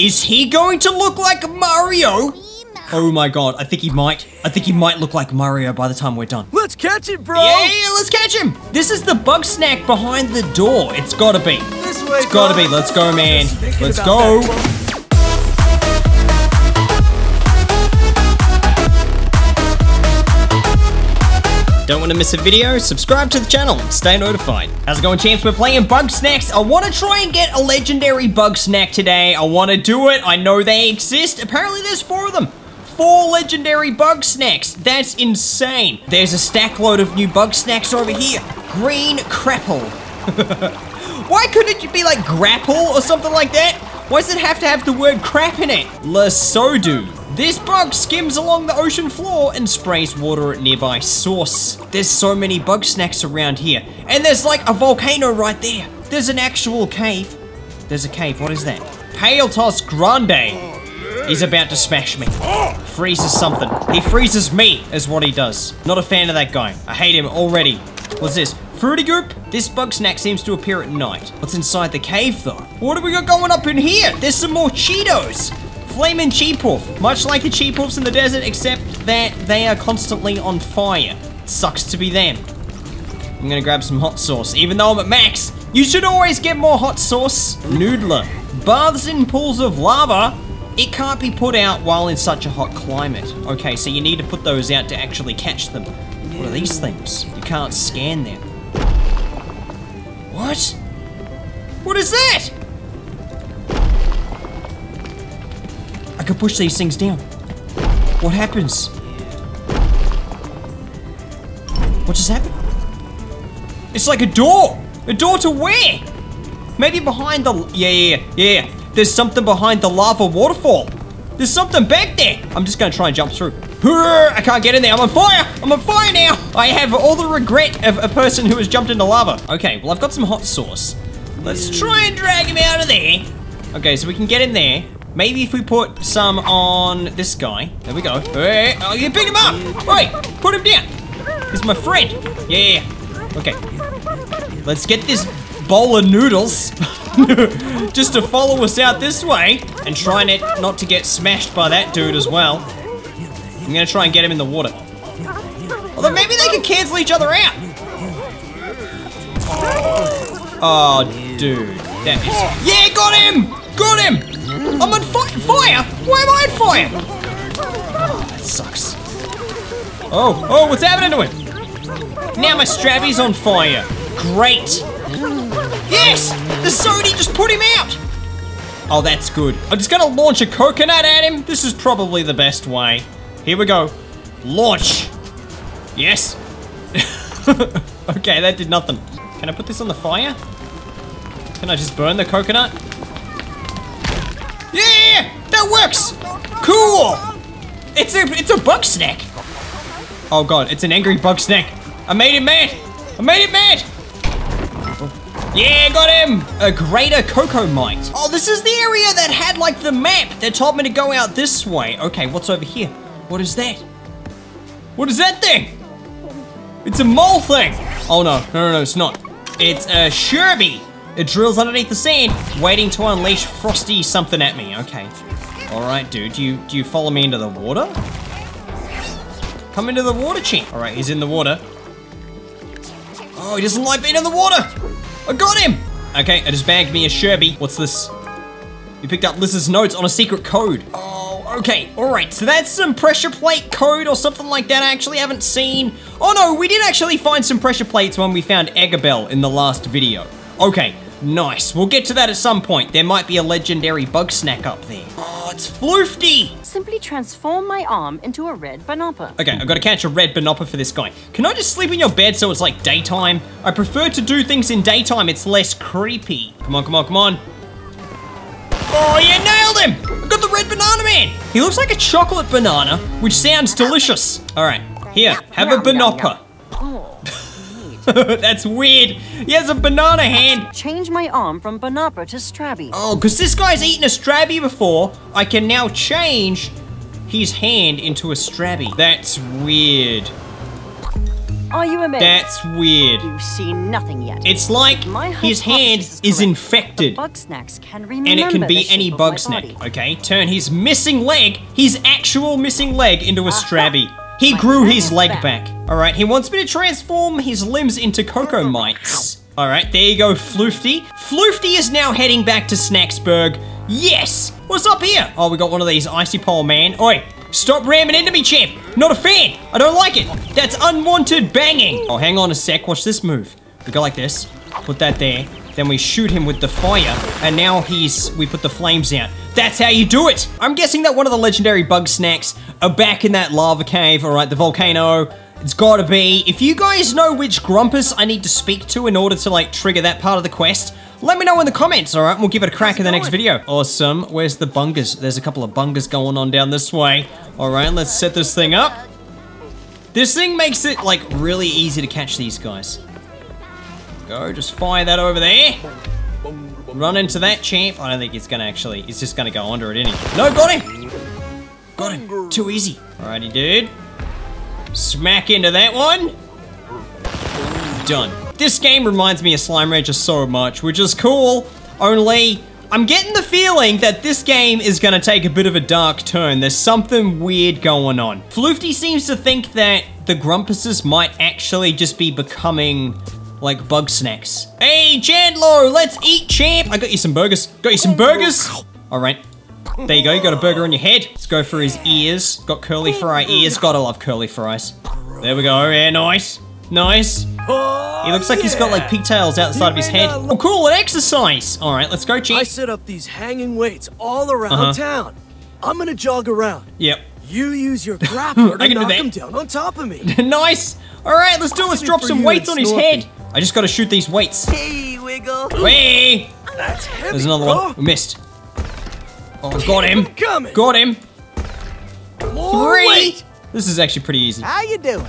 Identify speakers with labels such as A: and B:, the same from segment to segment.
A: Is he going to look like Mario? Oh my god, I think he might. I think he might look like Mario by the time we're done.
B: Let's catch it, bro.
A: Yeah, let's catch him. This is the bug snack behind the door. It's gotta be.
B: This way,
A: It's gotta be. Let's go, man. Let's go. Don't want to miss a video? Subscribe to the channel and stay notified. How's it going, champs? We're playing Bugsnax. I want to try and get a legendary Bug Snack today. I want to do it. I know they exist. Apparently there's four of them. Four legendary Bugsnax. That's insane. There's a stack load of new Bugsnax over here. Green Crapple. Why couldn't it be like grapple or something like that? Why does it have to have the word crap in it? Lasodu. This bug skims along the ocean floor and sprays water at nearby source. There's so many bug snacks around here. And there's like a volcano right there. There's an actual cave. There's a cave. What is that? Paletos Grande. He's about to smash me. Freezes something. He freezes me, is what he does. Not a fan of that guy. I hate him already. What's this? Fruity Goop? This bug snack seems to appear at night. What's inside the cave, though? What do we got going up in here? There's some more Cheetos. Flamin' Cheepoof. Much like the Cheepoofs in the desert, except that they are constantly on fire. Sucks to be them. I'm gonna grab some hot sauce. Even though I'm at max, you should always get more hot sauce. Noodler. Baths in pools of lava. It can't be put out while in such a hot climate. Okay, so you need to put those out to actually catch them. What are these things? You can't scan them. What? What is that? Can push these things down. What happens? What just happened? It's like a door. A door to where? Maybe behind the. Yeah, yeah, yeah. There's something behind the lava waterfall. There's something back there. I'm just gonna try and jump through. I can't get in there. I'm on fire. I'm on fire now. I have all the regret of a person who has jumped into lava. Okay, well, I've got some hot sauce. Let's try and drag him out of there. Okay, so we can get in there. Maybe if we put some on this guy. There we go. Hey, oh, you pick him up. Right, put him down. He's my friend. Yeah. Okay. Let's get this bowl of noodles just to follow us out this way and try not, not to get smashed by that dude as well. I'm gonna try and get him in the water. Although maybe they can cancel each other out. Oh, dude. That is. Yeah, got him! Got him! I'm on fi- fire! Why am I on fire? Oh, that sucks. Oh, oh, what's happening to him? Now my strabby's on fire. Great. Yes! The Sony just put him out! Oh, that's good. I'm just gonna launch a coconut at him. This is probably the best way. Here we go. Launch. Yes. okay, that did nothing. Can I put this on the fire? Can I just burn the coconut? Yeah! That works! Cool! It's a it's a bug snack. Oh god, it's an angry bug snack. I made him mad! I made it mad! Yeah, got him! A greater cocoa mite. Oh, this is the area that had like the map that told me to go out this way. Okay, what's over here? What is that? What is that thing? It's a mole thing. Oh no, no, no, no, it's not. It's a Sherby. It drills underneath the sand, waiting to unleash frosty something at me. Okay. All right, dude. Do you do you follow me into the water? Come into the water, champ. All right, he's in the water. Oh, he doesn't like being in the water. I got him. Okay, I just bagged me a Sherby. What's this? You picked up Liz's notes on a secret code. Oh, okay. All right. So that's some pressure plate code or something like that. I actually haven't seen. Oh no, we did actually find some pressure plates when we found Eggabell in the last video. Okay, nice. We'll get to that at some point. There might be a legendary bug snack up there. Oh, it's Floofty.
C: Simply transform my arm into a red banana.
A: Okay, I've got to catch a red banopper for this guy. Can I just sleep in your bed so it's like daytime? I prefer to do things in daytime. It's less creepy. Come on, come on, come on. Oh, you nailed him! I got the red banana man! He looks like a chocolate banana, which sounds delicious. All right, here, have a
C: Yum,
A: That's weird. He has a banana hand.
C: change my arm from banana to strabby.
A: Oh, because this guy's eaten a strabby before, I can now change his hand into a strabby. That's weird.
C: Are you amazed?
A: That's weird.
C: You've seen nothing yet.
A: It's like his hand is
C: correct.
A: infected.
C: Bug snacks can remember
A: And it can be any bug snack,
C: body.
A: okay? Turn his missing leg, his actual missing leg, into a strabby. He
C: My
A: grew his leg
C: back.
A: back. Alright, he wants me to transform his limbs into cocoa mites. Alright, there you go, Floofty. Floofty is now heading back to Snacksburg. Yes! What's up here? Oh, we got one of these icy pole man. Oi, stop ramming into me, champ. Not a fan. I don't like it. That's unwanted banging. Oh, hang on a sec. Watch this move. We go like this. Put that there. Then we shoot him with the fire. And now he's, we put the flames out. That's how you do it. I'm guessing that one of the legendary bug snacks are back in that lava cave. All right, the volcano. It's gotta be. If you guys know which Grumpus I need to speak to in order to like trigger that part of the quest, let me know in the comments, alright? We'll give it a crack in the next video. Awesome. Where's the bungers? There's a couple of bungers going on down this way. Alright, let's set this thing up. This thing makes it like really easy to catch these guys. Go, just fire that over there. Run into that champ. I don't think it's gonna actually, it's just gonna go under it, he? No, got him! Got him. Too easy. Alrighty, dude. Smack into that one. Done. This game reminds me of Slime Rancher so much, which is cool, only I'm getting the feeling that this game is gonna take a bit of a dark turn. There's something weird going on. Floofty seems to think that the Grumpuses might actually just be becoming like bug snacks. Hey, Chandlo, let's eat, champ. I got you some burgers. Got you some burgers. All right. There you go, you got a burger on your head. Let's go for his ears. Got curly fry ears. Gotta love curly fries. There we go, yeah, nice. Nice.
B: Oh,
A: He looks like he's got like pigtails out the side of his head. Oh, cool, an exercise. All right, let's go,
B: Chief.
A: I
B: set up these hanging weights all around
A: Uh-huh.
B: town. I'm gonna jog around.
A: Yep.
B: You use your grappler
A: I
B: to
A: can do
B: knock
A: that.
B: him down on top of me.
A: nice. All right, let's do. it. Let's drop some weights on his head. I just got to shoot these weights.
B: Hey, Wiggle.
A: Hey.
B: That's heavy,
A: There's another
B: bro.
A: one. We missed. Oh, got him.
B: Coming.
A: Got him.
B: More
A: Three.
B: weight.
A: This is actually pretty easy.
B: How you doing?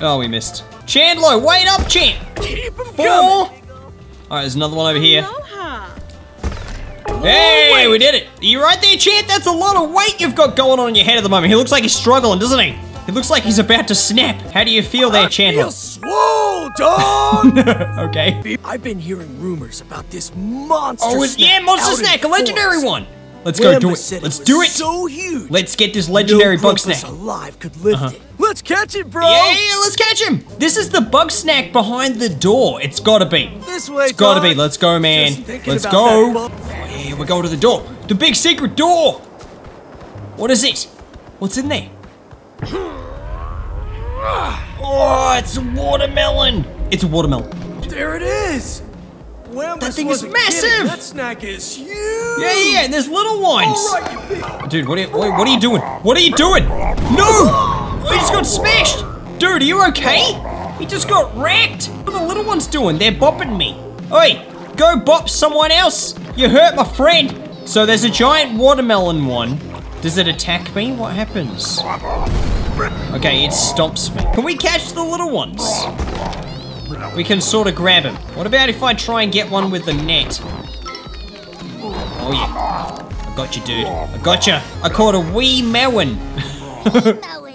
A: Oh, we missed. Chandlo, wait up, champ.
B: Keep him
A: Four.
B: coming.
A: All right, there's another one over here.
C: Aloha.
A: Hey,
B: weight.
A: we did it. Are you right there, champ? That's a lot of weight you've got going on in your head at the moment. He looks like he's struggling, doesn't he? He looks like he's about to snap. How do you feel there,
B: I
A: Chandlo?
B: feel dog.
A: okay.
B: I've been hearing rumors about this monster.
A: Oh,
B: snack
A: yeah, Monster Snack, a legendary
B: forest.
A: one. Let's go do it. Let's
B: was
A: do it.
B: So huge.
A: Let's get this legendary
B: no
A: bug snack.
B: alive could lift uh-huh. it. Let's catch it, bro.
A: Yeah, yeah, let's catch him. This is the bug snack behind the door. It's gotta be.
B: This way,
A: It's gotta be. Let's go, man. Let's go. Oh, yeah, we go to the door. The big secret door. What is it? What's in there? Ah. Oh, it's a watermelon. It's a watermelon.
B: There it is. Wambus
A: That thing is
B: wasn't
A: massive.
B: kidding. That snack is huge.
A: Yeah, yeah, yeah. And there's little ones.
B: All right, you.
A: Dude, what are you, what, what are you doing? What are you doing? No! Oh, he just got smashed! Dude, are you okay? He just got wrecked! What are the little ones doing? They're bopping me. Oi, go bop someone else! You hurt my friend! So there's a giant watermelon one. Does it attack me? What happens? Okay, it stomps me. Can we catch the little ones? We can sort of grab him. What about if I try and get one with the net? Oh yeah. I got you, dude. I got you. I caught a wee melon.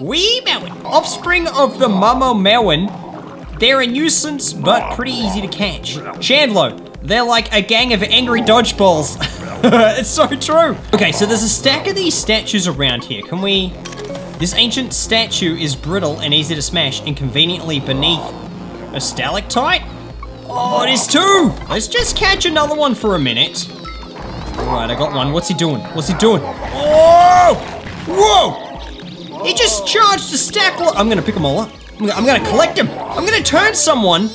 A: wee melon. Offspring of the mama melon. They're a nuisance, but pretty easy to catch. Chandlo, they're like a gang of angry dodgeballs. it's so true. Okay, so there's a stack of these statues around here. Can we... This ancient statue is brittle and easy to smash, inconveniently beneath a stalactite? Oh, it is two! Let's just catch another one for a minute. Alright, I got one. What's he doing? What's he doing? Whoa! Whoa! He just charged a stack. I'm gonna pick them all up. I'm gonna, I'm gonna collect them. I'm gonna turn someone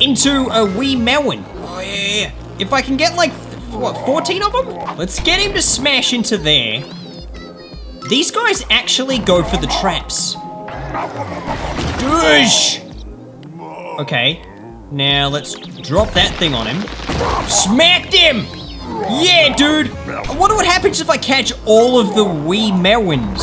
A: into a wee melon. Oh, yeah, yeah. If I can get like, what, 14 of them? Let's get him to smash into there. These guys actually go for the traps. Doosh! Okay, now let's drop that thing on him. Smacked him! Yeah, dude! I wonder what happens if I catch all of the wee melons.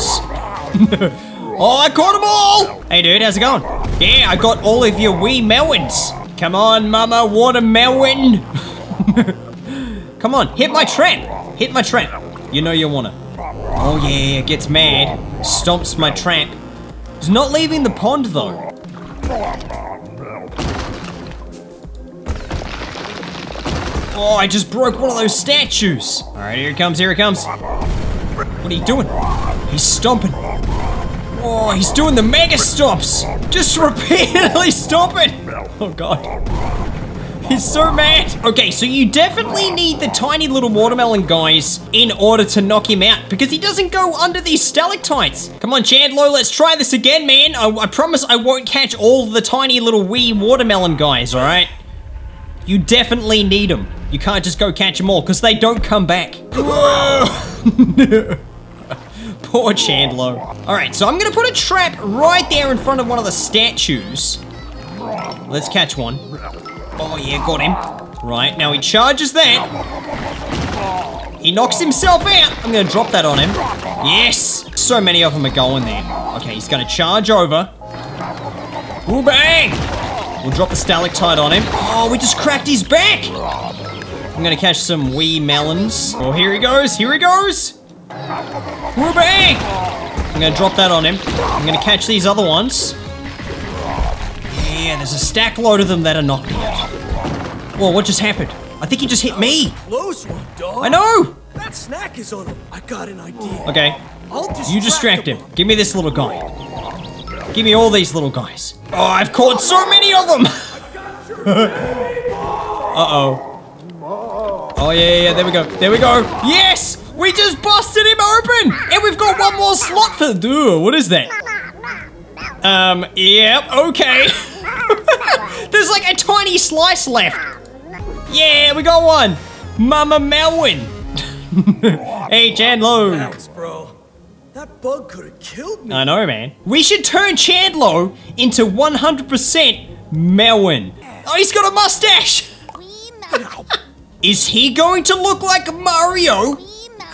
A: oh, I caught them all! Hey, dude, how's it going? Yeah, I got all of your wee melons. Come on, mama, watermelon. Come on, hit my trap. Hit my trap. You know you wanna. Oh yeah, gets mad. Stomps my tramp. He's not leaving the pond though. Oh, I just broke one of those statues. All right, here he comes, here he comes. What are you doing? He's stomping. Oh, he's doing the mega stomps. Just repeatedly stomping. Oh, God. He's so mad. Okay, so you definitely need the tiny little watermelon guys in order to knock him out because he doesn't go under these stalactites. Come on, Chandlo, let's try this again, man. I, I promise I won't catch all the tiny little wee watermelon guys, all right? You definitely need them. You can't just go catch them all because they don't come back. Poor Chandlo. All right, so I'm gonna put a trap right there in front of one of the statues. Let's catch one. Oh yeah, got him. Right, now he charges that. He knocks himself out. I'm gonna drop that on him. Yes! So many of them are going there. Okay, he's gonna charge over. Ooh, bang! We'll drop the stalactite on him. Oh, we just cracked his back! I'm gonna catch some wee melons. Oh, here he goes, here he goes! Ooh, bang! I'm gonna drop that on him. I'm gonna catch these other ones. Yeah, there's a stack load of them that are knocked out. Whoa, what just happened? I think he just hit me.
B: Close one, dog.
A: I know!
B: That snack is on him. I got an idea.
A: Okay,
B: I'll distract
A: you distract him.
B: him.
A: Give me this little guy. Give me all these little guys. Oh, I've caught so many of them! Uh-oh. Oh, yeah, yeah, yeah, there we go. There we go. Yes! We just busted him open! And we've got one more slot for... Dude, what is that? Um, yep, okay. There's like a tiny slice left. Yeah, we got one. Mama Melwin. hey, Chandlo.
B: Thanks, bro. That bug could have killed me.
A: I know, man. We should turn Chandlo into 100% Melwin. Oh, he's got a mustache. Is he going to look like Mario?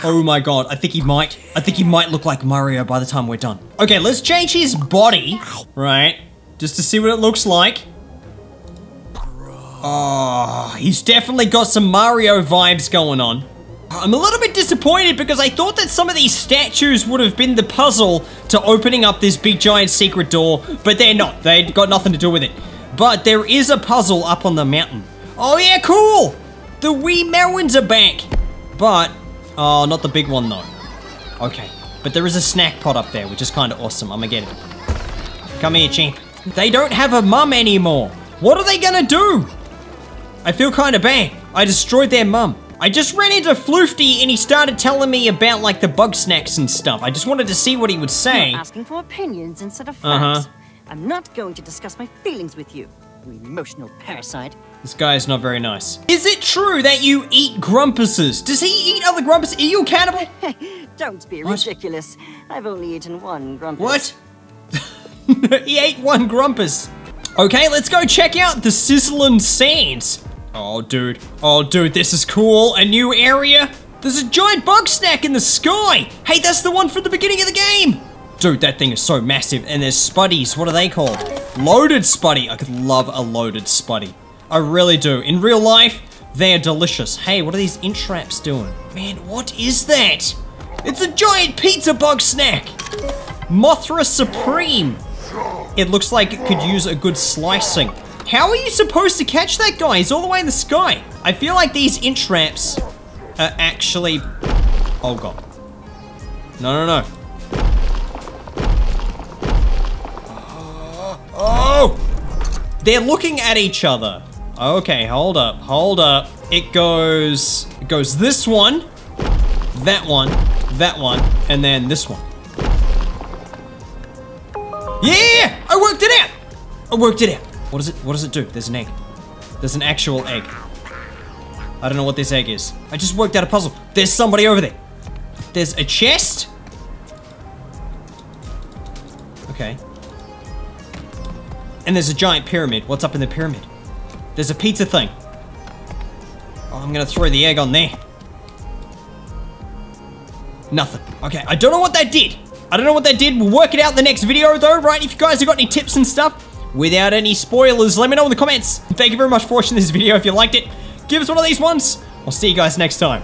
A: Oh my god, I think he might. I think he might look like Mario by the time we're done. Okay, let's change his body, right? Just to see what it looks like. Oh, he's definitely got some Mario vibes going on. I'm a little bit disappointed because I thought that some of these statues would have been the puzzle to opening up this big giant secret door, but they're not. They got nothing to do with it. But there is a puzzle up on the mountain. Oh yeah, cool! The wee Melwins are back! But, oh, not the big one though. Okay, but there is a snack pot up there, which is kind of awesome. I'm gonna get it. Come here, champ. They don't have a mum anymore. What are they gonna do? I feel kind of bad. I destroyed their mum. I just ran into Floofty and he started telling me about like the bug snacks and stuff. I just wanted to see what he would say.
C: You're asking for opinions instead of facts.
A: Uh-huh.
C: facts. I'm not going to discuss my feelings with you, you emotional parasite.
A: This guy is not very nice. Is it true that you eat grumpuses? Does he eat other grumpuses? Are you a cannibal?
C: Don't be
A: What?
C: ridiculous. I've only eaten one grumpus.
A: What? he ate one grumpus. Okay, let's go check out the Sizzling Sands. Oh, dude. Oh, dude, this is cool. A new area. There's a giant bug snack in the sky. Hey, that's the one from the beginning of the game. Dude, that thing is so massive. And there's spuddies. What are they called? Loaded spuddy. I could love a loaded spuddy. I really do. In real life, they're delicious. Hey, what are these entraps doing? Man, what is that? It's a giant pizza bug snack. Mothra Supreme. It looks like it could use a good slicing. How are you supposed to catch that guy? He's all the way in the sky. I feel like these entraps are actually... Oh god. No, no, no. Oh! They're looking at each other. Okay, hold up, hold up. It goes... It goes this one, that one, that one, and then this one. Yeah! I worked it out! I worked it out. What does it what does it do? There's an egg. There's an actual egg. I don't know what this egg is. I just worked out a puzzle. There's somebody over there. There's a chest. Okay. And there's a giant pyramid. What's up in the pyramid? There's a pizza thing. Oh, I'm gonna throw the egg on there. Nothing. Okay, I don't know what that did. I don't know what that did. We'll work it out in the next video though, right? If you guys have got any tips and stuff, without any spoilers, let me know in the comments. Thank you very much for watching this video. If you liked it, give us one of these ones. I'll see you guys next time.